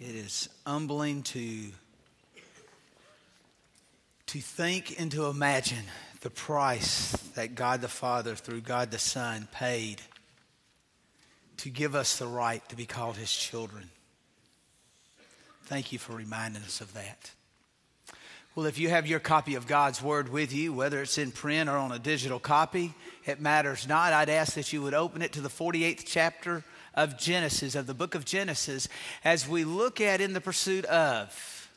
It is humbling to, to think and to imagine the price that God the Father, through God the Son, paid to give us the right to be called His children. Thank you for reminding us of that. Well, if you have your copy of God's Word with you, whether it's in print or on a digital copy, it matters not. I'd ask that you would open it to the 48th chapter of Genesis, of the book of Genesis, as we look at in the pursuit of.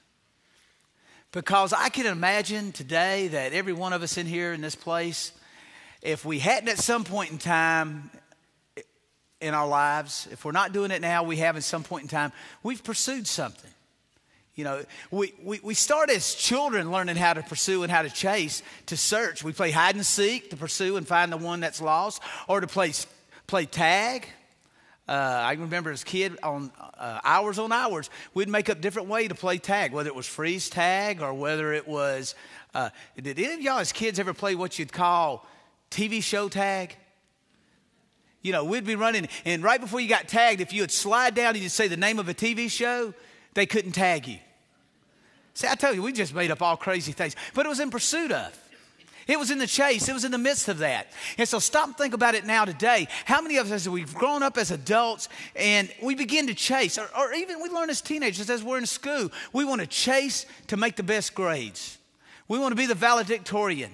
Because I can imagine today that every one of us in here in this place, if we hadn't at some point in time in our lives, if we're not doing it now, we have at some point in time, we've pursued something. You know, we, we, we start as children learning how to pursue and how to chase, to search. We play hide and seek to pursue and find the one that's lost, or to play, play tag uh, I remember as a kid on uh, hours on hours, we'd make up different way to play tag, whether it was freeze tag or whether it was. Uh, did any of y'all as kids ever play what you'd call TV show tag? You know, we'd be running, and right before you got tagged, if you would slide down and you'd say the name of a TV show, they couldn't tag you. See, I tell you, we just made up all crazy things, but it was in pursuit of. It was in the chase, it was in the midst of that. And so stop and think about it now today. How many of us, as we've grown up as adults and we begin to chase, or, or even we learn as teenagers as we're in school, we want to chase to make the best grades. We want to be the valedictorian.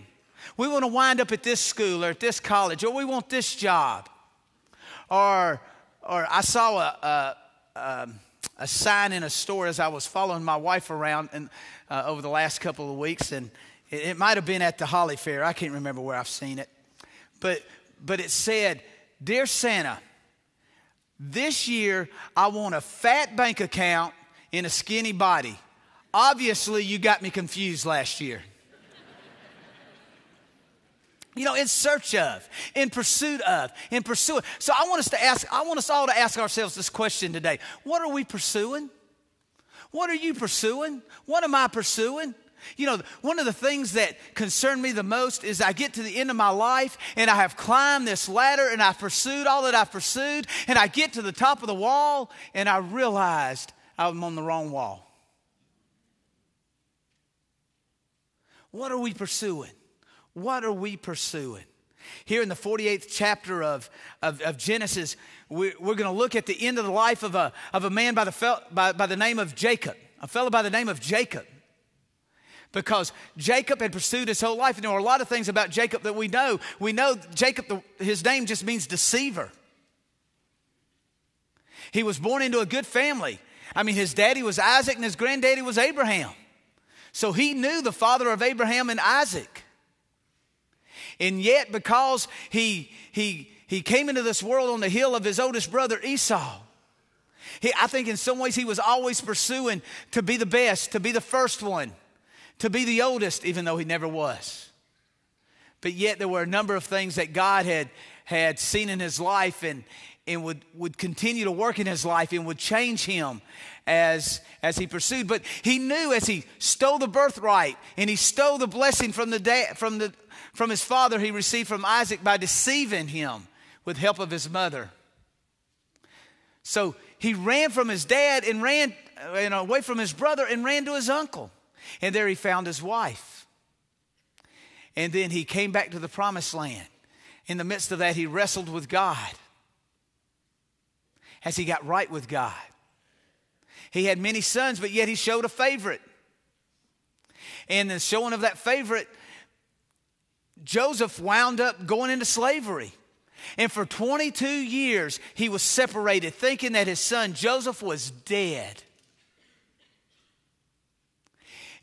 We want to wind up at this school or at this college, or we want this job. Or, or I saw a, a, um, a sign in a store as I was following my wife around and, uh, over the last couple of weeks, and it, might have been at the Holly Fair. I can't remember where I've seen it. But, but it said, Dear Santa, this year I want a fat bank account in a skinny body. Obviously, you got me confused last year. you know, in search of, in pursuit of, in pursuit. So I want us to ask, I want us all to ask ourselves this question today. What are we pursuing? What are you pursuing? What am I pursuing? You know, one of the things that concern me the most is I get to the end of my life and I have climbed this ladder and I've pursued all that I've pursued, and I get to the top of the wall and I realized I'm on the wrong wall. What are we pursuing? What are we pursuing? Here in the 48th chapter of, of, of Genesis, we, we're, going to look at the end of the life of a, of a man by the, by, by the name of Jacob, a fellow by the name of Jacob because Jacob had pursued his whole life. And there are a lot of things about Jacob that we know. We know Jacob, his name just means deceiver. He was born into a good family. I mean, his daddy was Isaac and his granddaddy was Abraham. So he knew the father of Abraham and Isaac. And yet, because he, he, he came into this world on the hill of his oldest brother Esau, he, I think in some ways he was always pursuing to be the best, to be the first one to be the oldest, even though he never was. But yet there were a number of things that God had, had seen in his life and, and would, would continue to work in his life and would change him as, as he pursued. But he knew as he stole the birthright and he stole the blessing from, the da- from, the, from his father he received from Isaac by deceiving him with help of his mother. So he ran from his dad and ran uh, you know, away from his brother and ran to his uncle. And there he found his wife. And then he came back to the promised land. In the midst of that, he wrestled with God as he got right with God. He had many sons, but yet he showed a favorite. And the showing of that favorite, Joseph wound up going into slavery. And for 22 years, he was separated, thinking that his son Joseph was dead.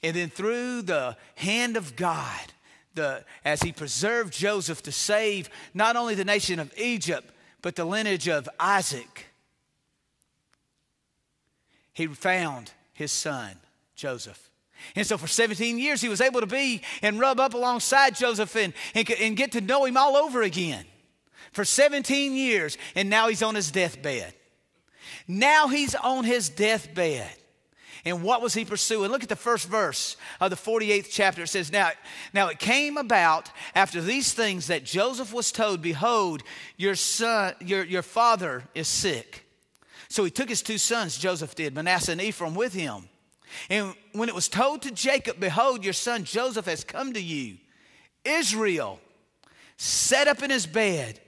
And then through the hand of God, the, as he preserved Joseph to save not only the nation of Egypt, but the lineage of Isaac, he found his son, Joseph. And so for 17 years, he was able to be and rub up alongside Joseph and, and, and get to know him all over again. For 17 years, and now he's on his deathbed. Now he's on his deathbed. And what was he pursuing? Look at the first verse of the 48th chapter. It says, Now, now it came about after these things that Joseph was told, Behold, your son, your, your father is sick. So he took his two sons, Joseph did, Manasseh and Ephraim, with him. And when it was told to Jacob, Behold, your son Joseph has come to you, Israel sat up in his bed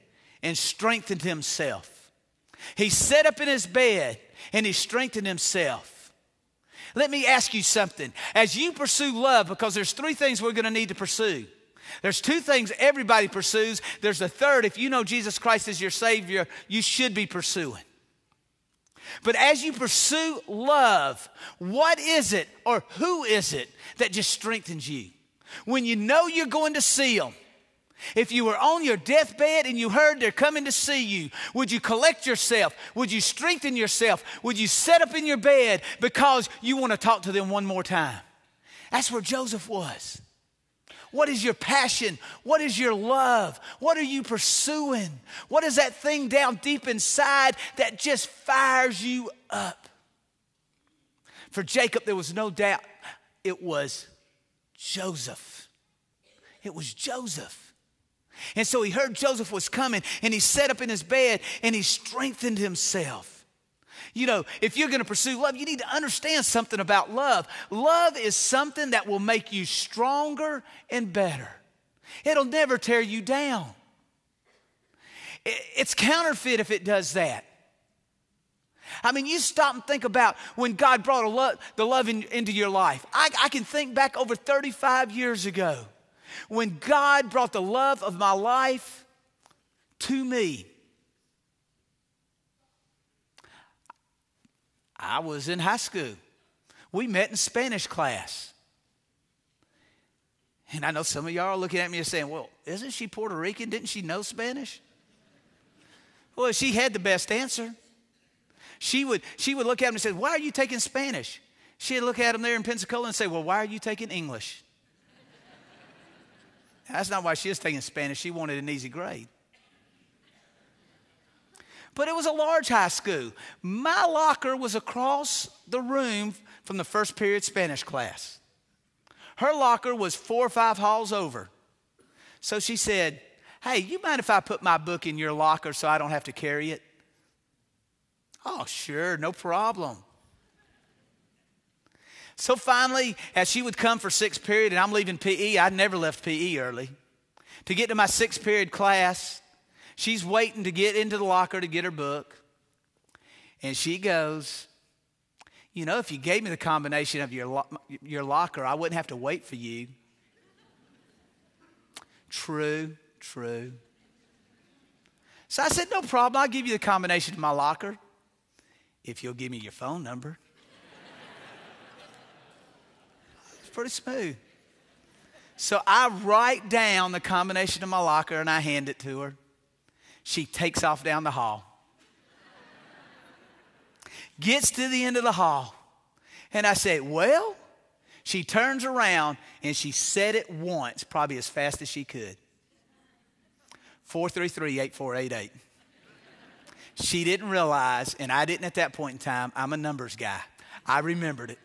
and strengthened himself. He sat up in his bed and he strengthened himself. Let me ask you something. As you pursue love, because there's three things we're going to need to pursue. There's two things everybody pursues. There's a third. If you know Jesus Christ as your Savior, you should be pursuing. But as you pursue love, what is it or who is it that just strengthens you? When you know you're going to see them, if you were on your deathbed and you heard they're coming to see you, would you collect yourself? Would you strengthen yourself? Would you set up in your bed because you want to talk to them one more time? That's where Joseph was. What is your passion? What is your love? What are you pursuing? What is that thing down deep inside that just fires you up? For Jacob, there was no doubt it was Joseph. It was Joseph. And so he heard Joseph was coming and he sat up in his bed and he strengthened himself. You know, if you're going to pursue love, you need to understand something about love. Love is something that will make you stronger and better, it'll never tear you down. It's counterfeit if it does that. I mean, you stop and think about when God brought the love in, into your life. I, I can think back over 35 years ago when God brought the love of my life to me. I was in high school. We met in Spanish class. And I know some of y'all are looking at me and saying, well, isn't she Puerto Rican? Didn't she know Spanish? Well, she had the best answer. She would, she would look at him and say, Why are you taking Spanish? She'd look at him there in Pensacola and say, Well, why are you taking English? That's not why she was taking Spanish. She wanted an easy grade but it was a large high school. My locker was across the room from the first period Spanish class. Her locker was four or five halls over. So she said, Hey, you mind if I put my book in your locker so I don't have to carry it? Oh, sure, no problem. So finally, as she would come for sixth period and I'm leaving PE, I never left PE early. To get to my sixth period class, She's waiting to get into the locker to get her book. And she goes, You know, if you gave me the combination of your, lo- your locker, I wouldn't have to wait for you. True, true. So I said, No problem. I'll give you the combination of my locker if you'll give me your phone number. it's pretty smooth. So I write down the combination of my locker and I hand it to her. She takes off down the hall. Gets to the end of the hall. And I say, Well, she turns around and she said it once, probably as fast as she could 433 8488. She didn't realize, and I didn't at that point in time, I'm a numbers guy. I remembered it.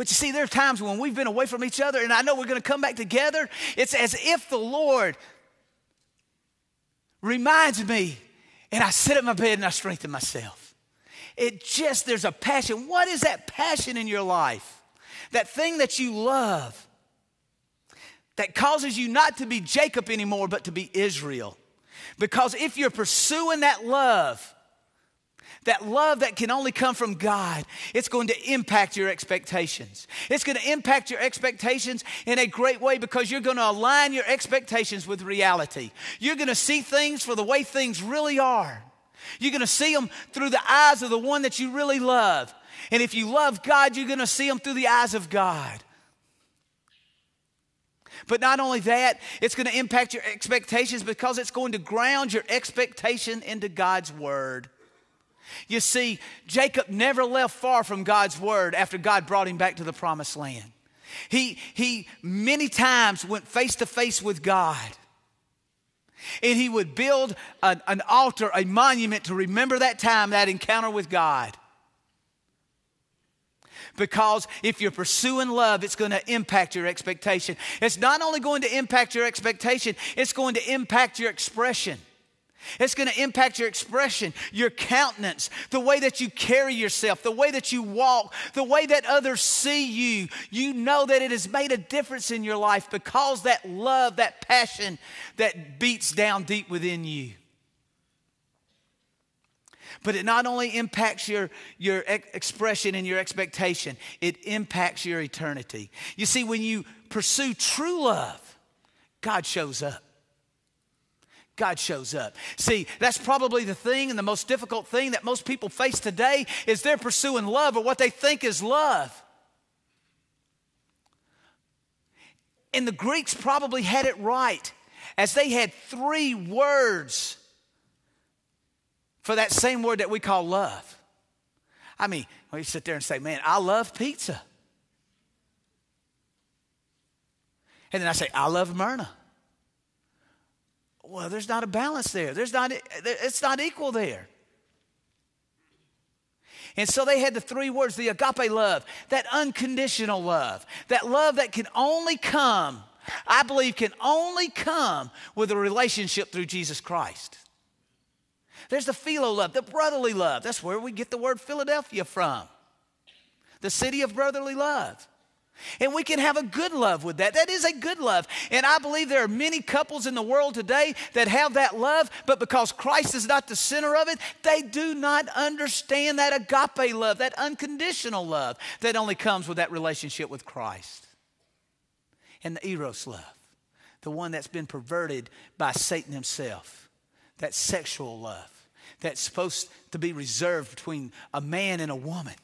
But you see, there are times when we've been away from each other, and I know we're going to come back together. It's as if the Lord reminds me, and I sit at my bed and I strengthen myself. It just, there's a passion. What is that passion in your life? That thing that you love that causes you not to be Jacob anymore, but to be Israel. Because if you're pursuing that love, that love that can only come from God, it's going to impact your expectations. It's going to impact your expectations in a great way because you're going to align your expectations with reality. You're going to see things for the way things really are. You're going to see them through the eyes of the one that you really love. And if you love God, you're going to see them through the eyes of God. But not only that, it's going to impact your expectations because it's going to ground your expectation into God's word. You see, Jacob never left far from God's word after God brought him back to the promised land. He, he many times went face to face with God. And he would build an, an altar, a monument to remember that time, that encounter with God. Because if you're pursuing love, it's going to impact your expectation. It's not only going to impact your expectation, it's going to impact your expression. It's going to impact your expression, your countenance, the way that you carry yourself, the way that you walk, the way that others see you. You know that it has made a difference in your life because that love, that passion that beats down deep within you. But it not only impacts your, your ex- expression and your expectation, it impacts your eternity. You see, when you pursue true love, God shows up. God shows up. See, that's probably the thing and the most difficult thing that most people face today is they're pursuing love or what they think is love. And the Greeks probably had it right as they had three words for that same word that we call love. I mean, you sit there and say, man, I love pizza. And then I say, I love Myrna. Well, there's not a balance there. There's not, it's not equal there. And so they had the three words the agape love, that unconditional love, that love that can only come, I believe, can only come with a relationship through Jesus Christ. There's the philo love, the brotherly love. That's where we get the word Philadelphia from, the city of brotherly love. And we can have a good love with that. That is a good love. And I believe there are many couples in the world today that have that love, but because Christ is not the center of it, they do not understand that agape love, that unconditional love that only comes with that relationship with Christ. And the eros love, the one that's been perverted by Satan himself, that sexual love that's supposed to be reserved between a man and a woman.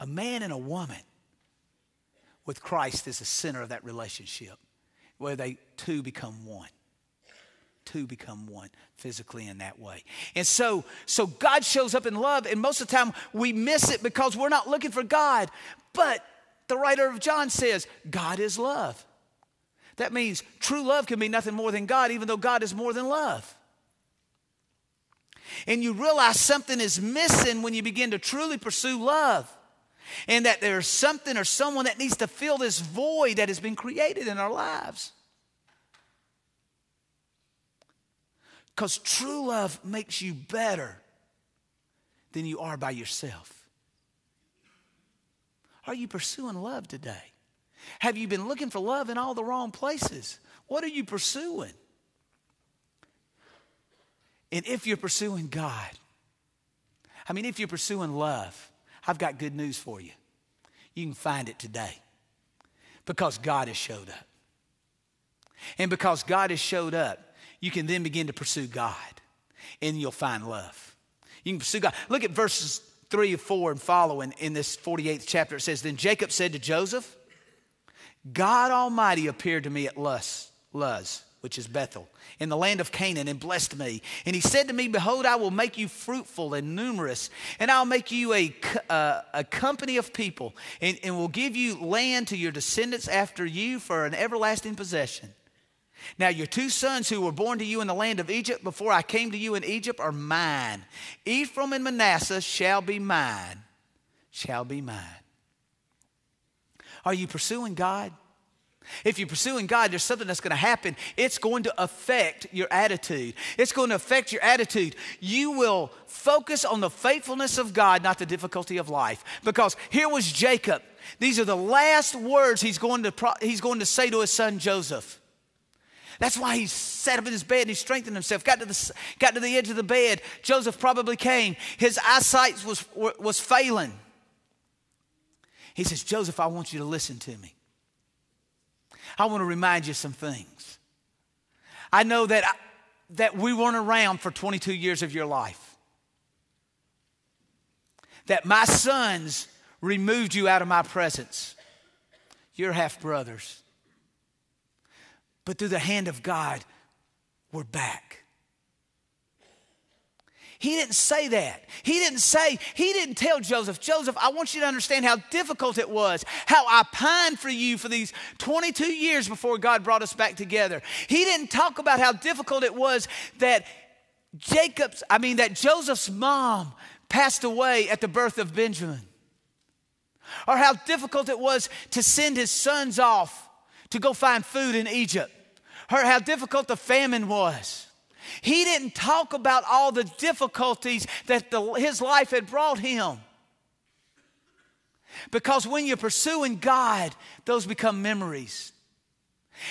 A man and a woman with Christ as the center of that relationship, where they two become one. Two become one physically in that way. And so, so God shows up in love, and most of the time we miss it because we're not looking for God. But the writer of John says, God is love. That means true love can be nothing more than God, even though God is more than love. And you realize something is missing when you begin to truly pursue love and that there's something or someone that needs to fill this void that has been created in our lives. Because true love makes you better than you are by yourself. Are you pursuing love today? Have you been looking for love in all the wrong places? What are you pursuing? And if you're pursuing God, I mean, if you're pursuing love, I've got good news for you. You can find it today because God has showed up. And because God has showed up, you can then begin to pursue God and you'll find love. You can pursue God. Look at verses 3 and 4 and following in this 48th chapter. It says, Then Jacob said to Joseph, God Almighty appeared to me at Luz, Luz which is Bethel, in the land of Canaan, and blessed me. And he said to me, Behold, I will make you fruitful and numerous, and I'll make you a, uh, a company of people, and, and will give you land to your descendants after you for an everlasting possession. Now, your two sons who were born to you in the land of Egypt before I came to you in Egypt are mine. Ephraim and Manasseh shall be mine, shall be mine. Are you pursuing God? If you're pursuing God, there's something that's going to happen. It's going to affect your attitude. It's going to affect your attitude. You will focus on the faithfulness of God, not the difficulty of life. Because here was Jacob. These are the last words he's going to, he's going to say to his son Joseph. That's why he sat up in his bed and he strengthened himself. Got to the, got to the edge of the bed. Joseph probably came. His eyesight was, was failing. He says, Joseph, I want you to listen to me. I want to remind you some things. I know that, that we weren't around for 22 years of your life, that my sons removed you out of my presence. Your half brothers. But through the hand of God, we're back. He didn't say that. He didn't say, he didn't tell Joseph, Joseph, I want you to understand how difficult it was, how I pined for you for these 22 years before God brought us back together. He didn't talk about how difficult it was that Jacob's, I mean, that Joseph's mom passed away at the birth of Benjamin. Or how difficult it was to send his sons off to go find food in Egypt. Or how difficult the famine was. He didn't talk about all the difficulties that the, his life had brought him. Because when you're pursuing God, those become memories.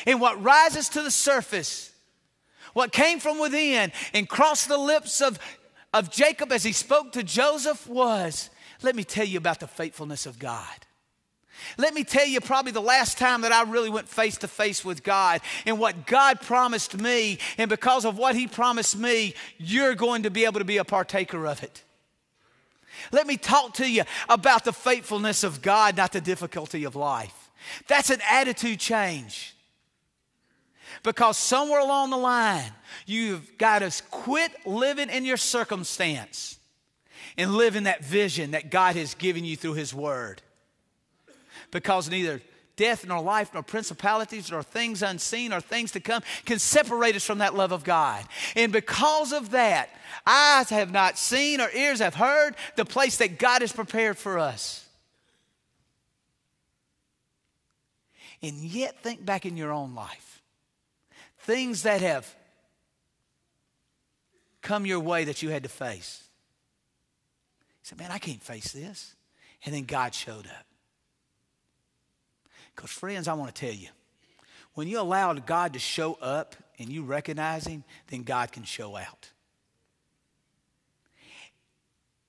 And what rises to the surface, what came from within and crossed the lips of, of Jacob as he spoke to Joseph was let me tell you about the faithfulness of God. Let me tell you, probably the last time that I really went face to face with God and what God promised me, and because of what He promised me, you're going to be able to be a partaker of it. Let me talk to you about the faithfulness of God, not the difficulty of life. That's an attitude change. Because somewhere along the line, you've got to quit living in your circumstance and live in that vision that God has given you through His Word because neither death nor life nor principalities nor things unseen or things to come can separate us from that love of God. And because of that, eyes have not seen or ears have heard the place that God has prepared for us. And yet, think back in your own life. Things that have come your way that you had to face. You said, Man, I can't face this. And then God showed up. Because, friends, I want to tell you, when you allow God to show up and you recognize Him, then God can show out.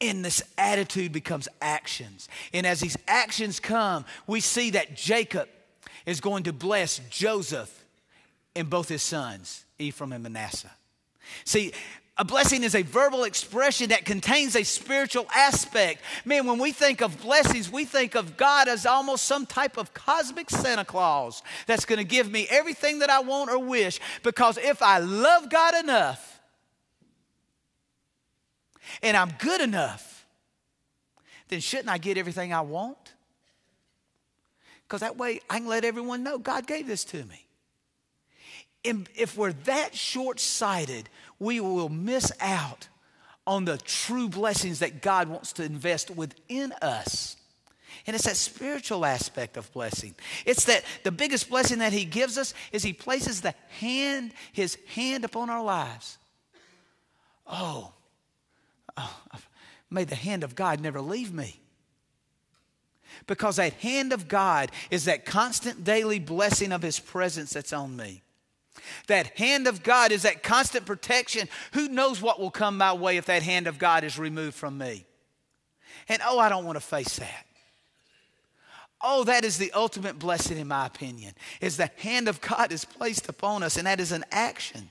And this attitude becomes actions. And as these actions come, we see that Jacob is going to bless Joseph and both his sons, Ephraim and Manasseh. See, a blessing is a verbal expression that contains a spiritual aspect. Man, when we think of blessings, we think of God as almost some type of cosmic Santa Claus that's going to give me everything that I want or wish. Because if I love God enough and I'm good enough, then shouldn't I get everything I want? Because that way I can let everyone know God gave this to me if we're that short sighted, we will miss out on the true blessings that God wants to invest within us. And it's that spiritual aspect of blessing. It's that the biggest blessing that He gives us is He places the hand, His hand upon our lives. Oh, oh may the hand of God never leave me. Because that hand of God is that constant daily blessing of His presence that's on me. That hand of God is that constant protection. Who knows what will come my way if that hand of God is removed from me? And oh, I don't want to face that. Oh, that is the ultimate blessing, in my opinion, is the hand of God is placed upon us, and that is an action.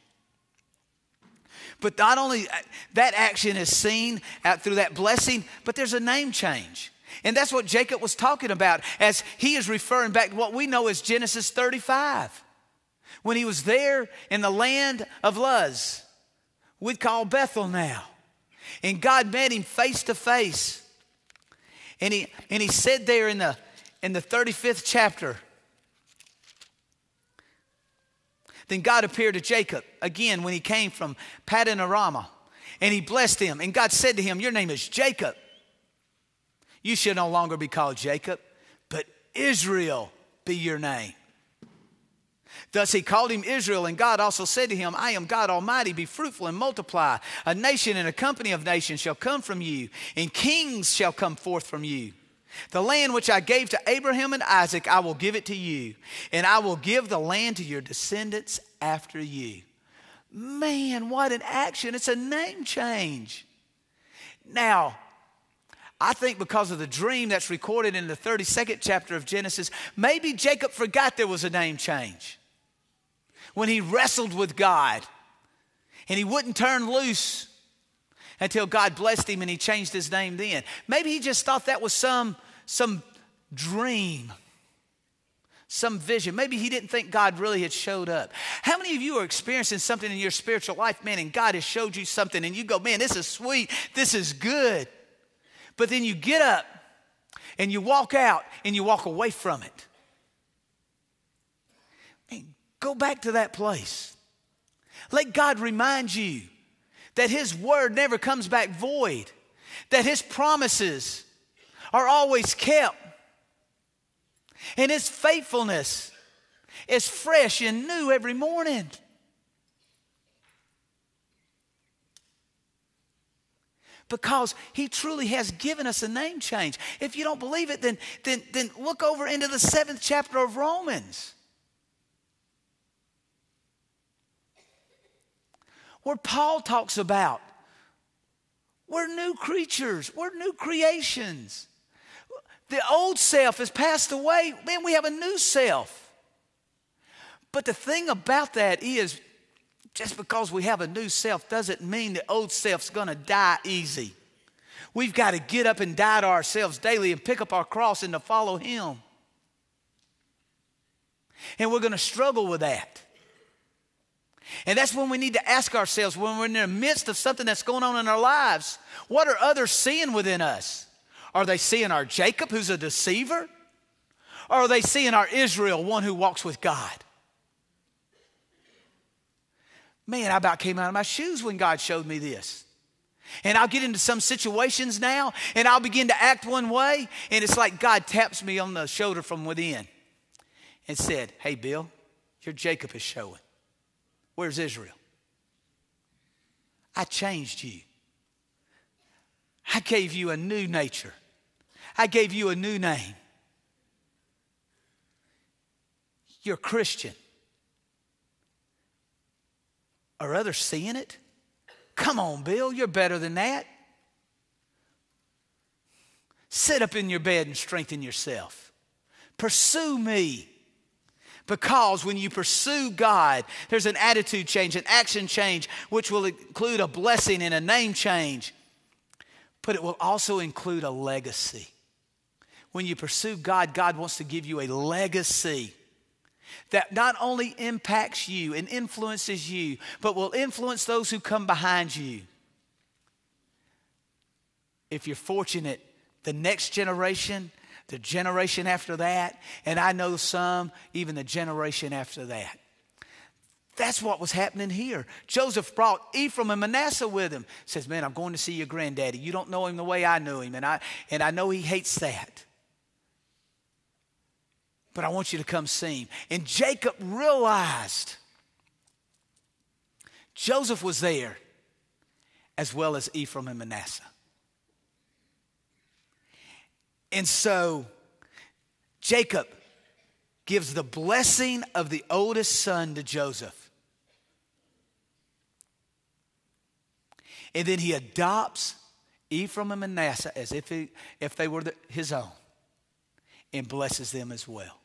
But not only uh, that action is seen out through that blessing, but there's a name change. And that's what Jacob was talking about as he is referring back to what we know as Genesis 35 when he was there in the land of Luz, we'd call Bethel now. And God met him face to face. And he, and he said there in the, in the 35th chapter, then God appeared to Jacob again when he came from Paddan Aram, and he blessed him. And God said to him, Your name is Jacob. You shall no longer be called Jacob, but Israel be your name. Thus he called him Israel, and God also said to him, I am God Almighty, be fruitful and multiply. A nation and a company of nations shall come from you, and kings shall come forth from you. The land which I gave to Abraham and Isaac, I will give it to you, and I will give the land to your descendants after you. Man, what an action! It's a name change. Now, I think because of the dream that's recorded in the 32nd chapter of Genesis, maybe Jacob forgot there was a name change when he wrestled with God and he wouldn't turn loose until God blessed him and he changed his name then. Maybe he just thought that was some, some dream, some vision. Maybe he didn't think God really had showed up. How many of you are experiencing something in your spiritual life, man, and God has showed you something and you go, man, this is sweet, this is good. But then you get up and you walk out and you walk away from it. Go back to that place. Let God remind you that His word never comes back void, that His promises are always kept, and His faithfulness is fresh and new every morning. because he truly has given us a name change. If you don't believe it, then, then, then look over into the seventh chapter of Romans. Where Paul talks about we're new creatures, we're new creations. The old self has passed away. Man, we have a new self. But the thing about that is, just because we have a new self doesn't mean the old self's gonna die easy. We've got to get up and die to ourselves daily and pick up our cross and to follow Him. And we're gonna struggle with that. And that's when we need to ask ourselves when we're in the midst of something that's going on in our lives what are others seeing within us? Are they seeing our Jacob, who's a deceiver? Or are they seeing our Israel, one who walks with God? Man, I about came out of my shoes when God showed me this. And I'll get into some situations now and I'll begin to act one way, and it's like God taps me on the shoulder from within and said, Hey, Bill, your Jacob is showing. Where's Israel? I changed you. I gave you a new nature. I gave you a new name. You're Christian. Are others seeing it? Come on, Bill, you're better than that. Sit up in your bed and strengthen yourself. Pursue me. Because when you pursue God, there's an attitude change, an action change, which will include a blessing and a name change, but it will also include a legacy. When you pursue God, God wants to give you a legacy that not only impacts you and influences you, but will influence those who come behind you. If you're fortunate, the next generation, the generation after that, and I know some, even the generation after that. That's what was happening here. Joseph brought Ephraim and Manasseh with him. Says, Man, I'm going to see your granddaddy. You don't know him the way I knew him, and I, and I know he hates that but I want you to come see him. And Jacob realized Joseph was there as well as Ephraim and Manasseh. And so Jacob gives the blessing of the oldest son to Joseph. And then he adopts Ephraim and Manasseh as if, he, if they were the, his own and blesses them as well.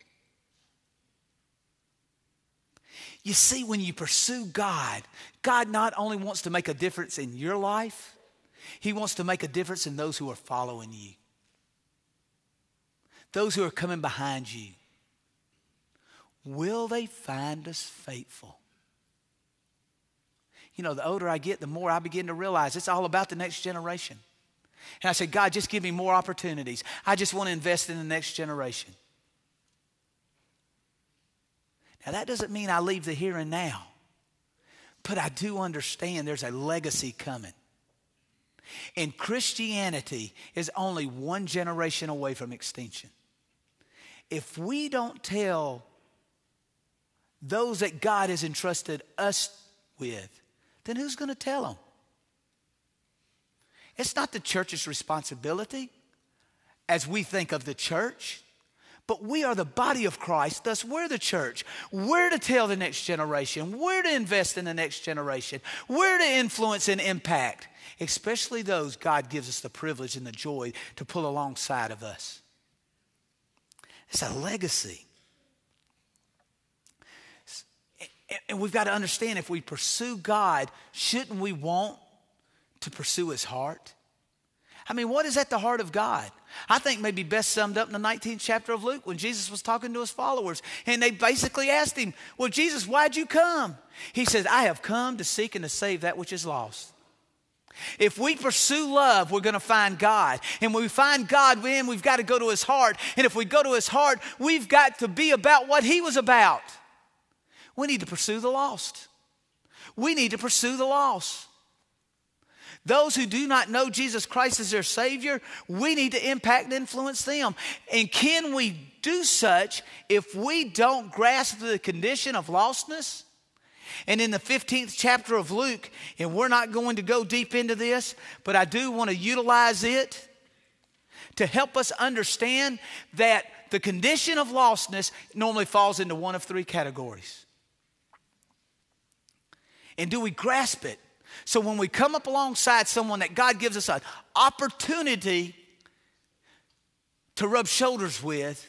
You see, when you pursue God, God not only wants to make a difference in your life, He wants to make a difference in those who are following you, those who are coming behind you. Will they find us faithful? You know, the older I get, the more I begin to realize it's all about the next generation. And I say, God, just give me more opportunities. I just want to invest in the next generation. Now, that doesn't mean I leave the here and now, but I do understand there's a legacy coming. And Christianity is only one generation away from extinction. If we don't tell those that God has entrusted us with, then who's going to tell them? It's not the church's responsibility as we think of the church. But we are the body of Christ, thus, we're the church. We're to tell the next generation, we're to invest in the next generation, we're to influence and impact, especially those God gives us the privilege and the joy to pull alongside of us. It's a legacy. And we've got to understand if we pursue God, shouldn't we want to pursue His heart? I mean, what is at the heart of God? I think maybe best summed up in the 19th chapter of Luke when Jesus was talking to his followers. And they basically asked him, Well, Jesus, why'd you come? He says, I have come to seek and to save that which is lost. If we pursue love, we're going to find God. And when we find God, then we've got to go to his heart. And if we go to his heart, we've got to be about what he was about. We need to pursue the lost. We need to pursue the lost. Those who do not know Jesus Christ as their Savior, we need to impact and influence them. And can we do such if we don't grasp the condition of lostness? And in the 15th chapter of Luke, and we're not going to go deep into this, but I do want to utilize it to help us understand that the condition of lostness normally falls into one of three categories. And do we grasp it? So when we come up alongside someone that God gives us an opportunity to rub shoulders with,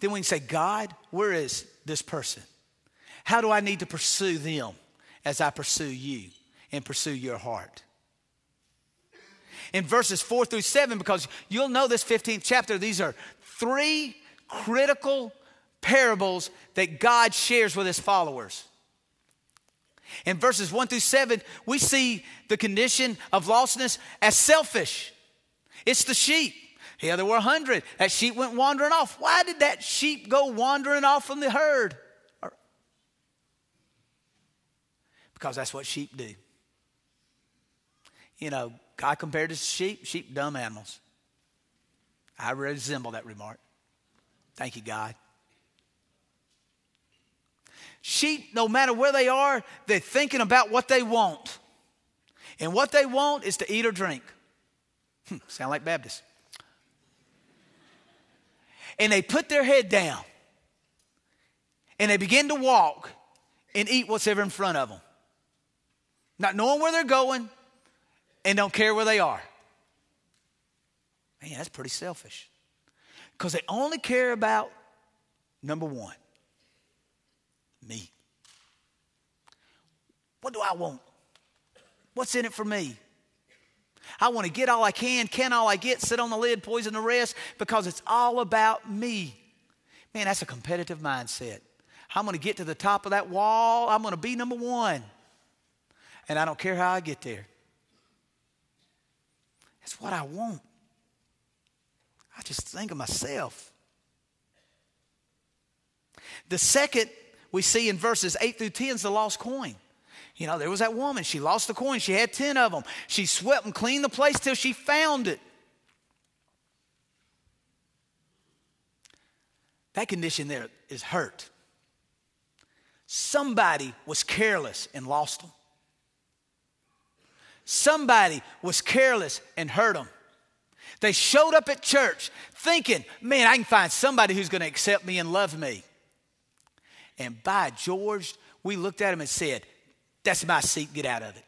then we can say, God, where is this person? How do I need to pursue them as I pursue you and pursue your heart? In verses four through seven, because you'll know this 15th chapter, these are three critical parables that God shares with his followers. In verses 1 through 7, we see the condition of lostness as selfish. It's the sheep. Here there were a hundred. That sheep went wandering off. Why did that sheep go wandering off from the herd? Because that's what sheep do. You know, God compared to sheep, sheep dumb animals. I resemble that remark. Thank you, God. Sheep, no matter where they are, they're thinking about what they want. And what they want is to eat or drink. Hmm, sound like Baptists. And they put their head down and they begin to walk and eat what's ever in front of them. Not knowing where they're going and don't care where they are. Man, that's pretty selfish. Because they only care about number one me. What do I want? What's in it for me? I want to get all I can, can all I get, sit on the lid, poison the rest, because it's all about me. Man, that's a competitive mindset. I'm going to get to the top of that wall. I'm going to be number one. And I don't care how I get there. It's what I want. I just think of myself. The second we see in verses 8 through 10 is the lost coin. You know, there was that woman. She lost the coin. She had 10 of them. She swept and cleaned the place till she found it. That condition there is hurt. Somebody was careless and lost them. Somebody was careless and hurt them. They showed up at church thinking, man, I can find somebody who's going to accept me and love me. And by George, we looked at him and said, That's my seat, get out of it.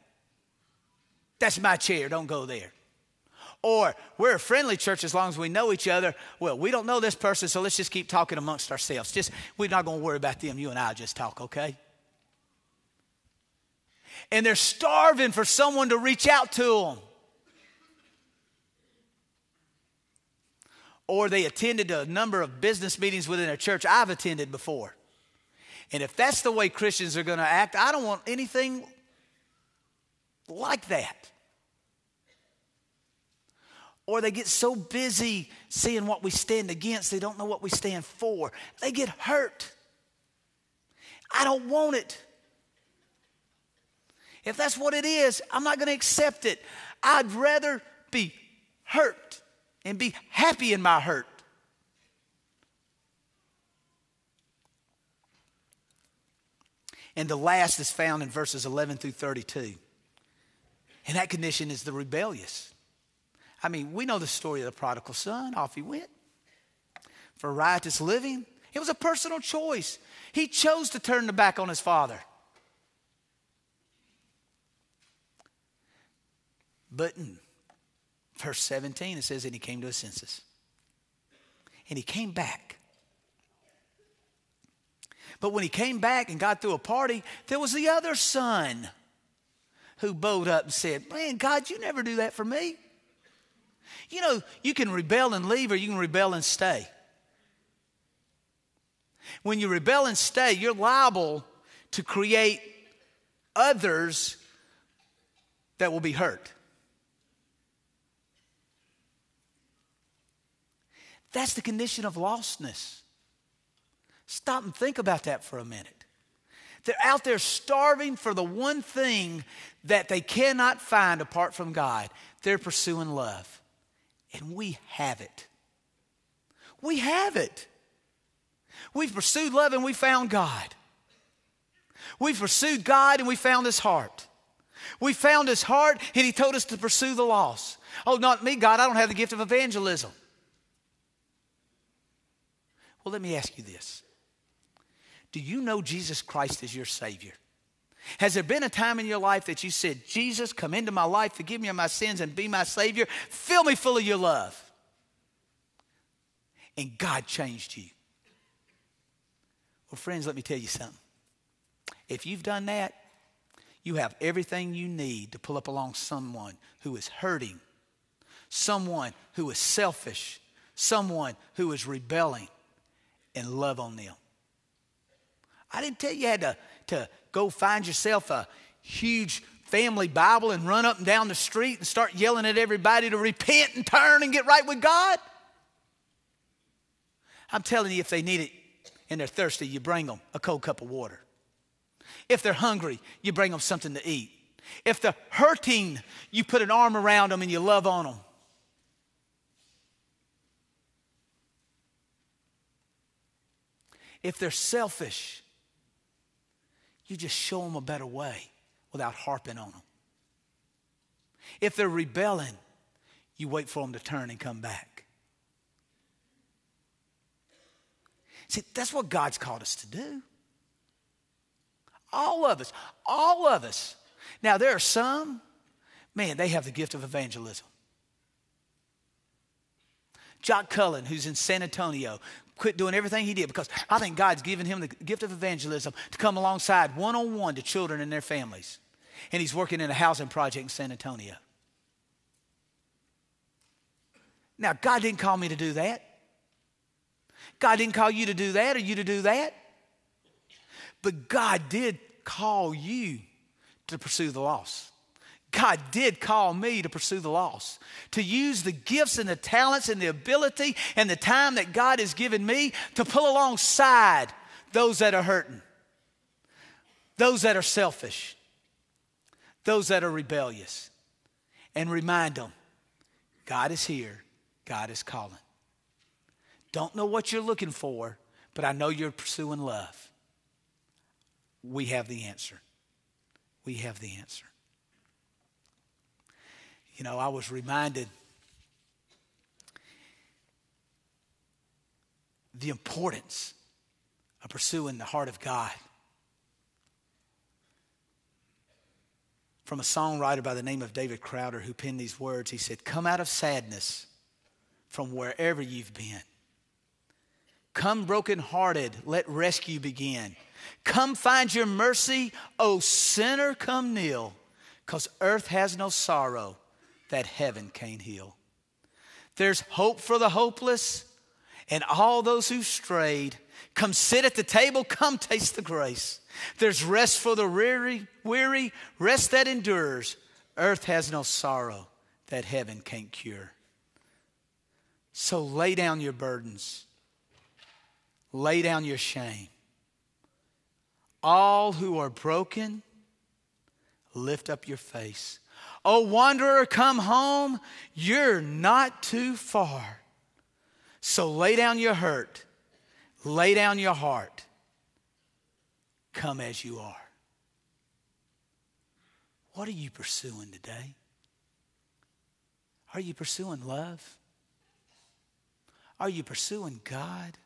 That's my chair, don't go there. Or we're a friendly church as long as we know each other. Well, we don't know this person, so let's just keep talking amongst ourselves. Just we're not going to worry about them. You and I just talk, okay? And they're starving for someone to reach out to them. Or they attended a number of business meetings within a church I've attended before. And if that's the way Christians are going to act, I don't want anything like that. Or they get so busy seeing what we stand against, they don't know what we stand for. They get hurt. I don't want it. If that's what it is, I'm not going to accept it. I'd rather be hurt and be happy in my hurt And the last is found in verses 11 through 32. And that condition is the rebellious. I mean, we know the story of the prodigal son. Off he went for riotous living. It was a personal choice. He chose to turn the back on his father. But in verse 17, it says, And he came to his senses. And he came back. But when he came back and got through a party, there was the other son who bowed up and said, Man, God, you never do that for me. You know, you can rebel and leave or you can rebel and stay. When you rebel and stay, you're liable to create others that will be hurt. That's the condition of lostness. Stop and think about that for a minute. They're out there starving for the one thing that they cannot find apart from God. They're pursuing love. And we have it. We have it. We've pursued love and we found God. We've pursued God and we found his heart. We found his heart and he told us to pursue the lost. Oh, not me, God, I don't have the gift of evangelism. Well, let me ask you this Do you know Jesus Christ as your Savior? Has there been a time in your life that you said, Jesus, come into my life, forgive me of my sins, and be my Savior? Fill me full of your love. And God changed you. Well, friends, let me tell you something. If you've done that, you have everything you need to pull up along someone who is hurting, someone who is selfish, someone who is rebelling, and love on them. I didn't tell you you had to, to go find yourself a huge family Bible and run up and down the street and start yelling at everybody to repent and turn and get right with God. I'm telling you, if they need it and they're thirsty, you bring them a cold cup of water. If they're hungry, you bring them something to eat. If they're hurting, you put an arm around them and you love on them. If they're selfish, you just show them a better way without harping on them. If they're rebelling, you wait for them to turn and come back. See, that's what God's called us to do. All of us, all of us. Now, there are some, man, they have the gift of evangelism. Jock Cullen, who's in San Antonio, quit doing everything he did because I think God's given him the gift of evangelism to come alongside one on one to children and their families. And he's working in a housing project in San Antonio. Now, God didn't call me to do that. God didn't call you to do that or you to do that. But God did call you to pursue the lost. God did call me to pursue the lost, to use the gifts and the talents and the ability and the time that God has given me to pull alongside those that are hurting, those that are selfish, those that are rebellious, and remind them God is here, God is calling. Don't know what you're looking for, but I know you're pursuing love. We have the answer. We have the answer. You know, I was reminded the importance of pursuing the heart of God. From a songwriter by the name of David Crowder who penned these words, he said, Come out of sadness from wherever you've been. Come brokenhearted, let rescue begin. Come find your mercy, O sinner, come kneel, because earth has no sorrow that heaven can't heal. There's hope for the hopeless and all those who strayed. Come sit at the table, come taste the grace. There's rest for the weary, weary, rest that endures. Earth has no sorrow that heaven can't cure. So lay down your burdens, lay down your shame. All who are broken, lift up your face. Oh, wanderer, come home. You're not too far. So lay down your hurt, lay down your heart. Come as you are. What are you pursuing today? Are you pursuing love? Are you pursuing God?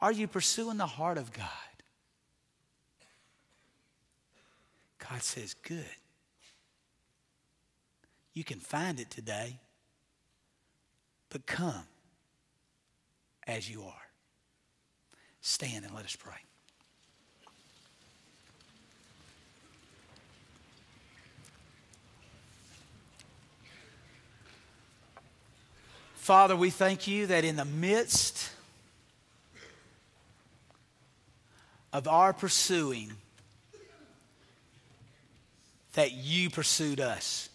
Are you pursuing the heart of God? God says, Good. You can find it today. But come as you are. Stand and let us pray. Father, we thank you that in the midst of our pursuing, that you pursued us.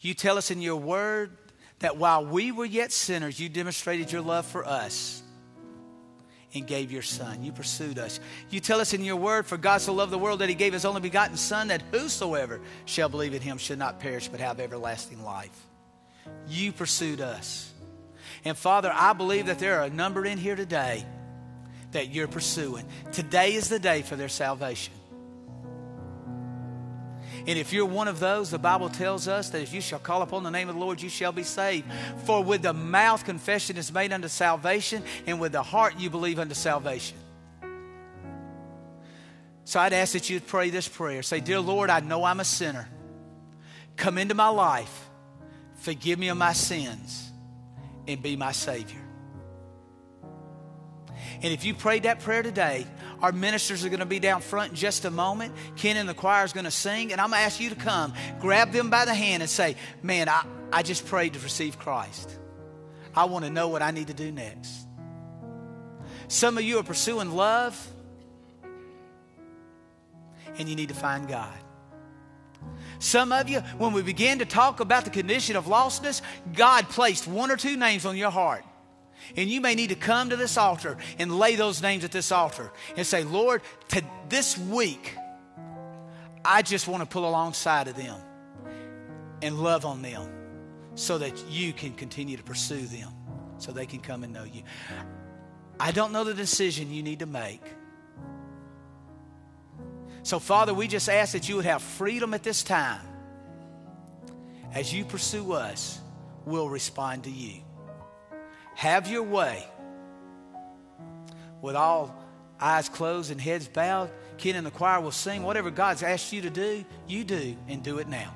You tell us in your word that while we were yet sinners, you demonstrated your love for us and gave your son. You pursued us. You tell us in your word, for God so loved the world that he gave his only begotten son that whosoever shall believe in him should not perish but have everlasting life. You pursued us. And Father, I believe that there are a number in here today that you're pursuing. Today is the day for their salvation. And if you're one of those, the Bible tells us that if you shall call upon the name of the Lord, you shall be saved. For with the mouth confession is made unto salvation, and with the heart you believe unto salvation. So I'd ask that you'd pray this prayer. Say, Dear Lord, I know I'm a sinner. Come into my life, forgive me of my sins, and be my Savior. And if you prayed that prayer today, our ministers are going to be down front in just a moment. Ken and the choir is going to sing, and I'm going to ask you to come, grab them by the hand, and say, Man, I, I just prayed to receive Christ. I want to know what I need to do next. Some of you are pursuing love, and you need to find God. Some of you, when we began to talk about the condition of lostness, God placed one or two names on your heart. And you may need to come to this altar and lay those names at this altar and say, Lord, to this week, I just want to pull alongside of them and love on them so that you can continue to pursue them so they can come and know you. I don't know the decision you need to make. So, Father, we just ask that you would have freedom at this time. As you pursue us, we'll respond to you. Have your way. With all eyes closed and heads bowed, Ken and the choir will sing. Whatever God's asked you to do, you do, and do it now.